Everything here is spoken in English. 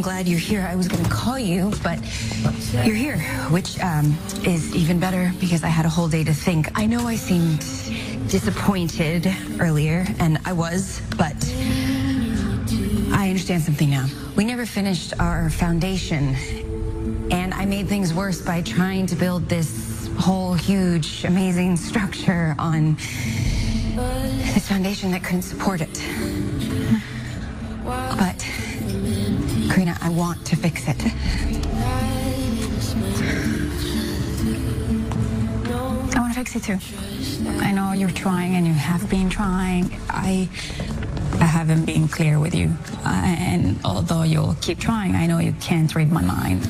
glad you're here. I was going to call you, but you're here, which um, is even better because I had a whole day to think. I know I seemed disappointed earlier, and I was, but I understand something now. We never finished our foundation, and I made things worse by trying to build this whole huge, amazing structure on this foundation that couldn't support it. I want to fix it. I want to fix it too. I know you're trying and you have been trying. I, I haven't been clear with you. And although you'll keep trying, I know you can't read my mind.